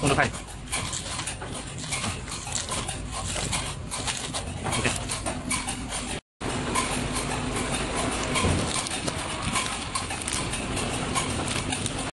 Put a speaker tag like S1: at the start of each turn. S1: こんな感